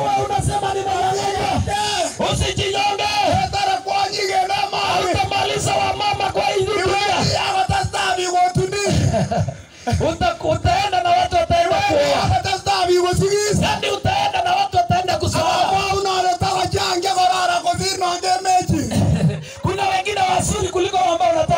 ukiwa unasema ninalalamika, usijinyonge, atarakwanyiga nama utamaliza wamama kwa hii dunia, watastavi utaenda na watu wataenda kuoa, watastavi gosigisa, yani utaenda na watu wataenda kusoa, ambao unaletaka jange gorara kuzino ngemeji. Kuna wengine wazuri kuliko ambao unataka.